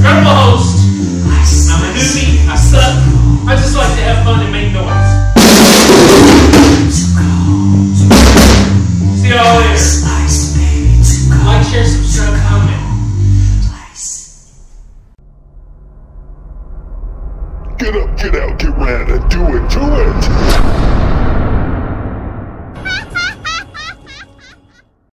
Incredible host. I'm a newbie. I suck. I just like to have fun and make noise. See y'all later. Like, share, subscribe, comment. Get up, get out, get round, and do it, do it.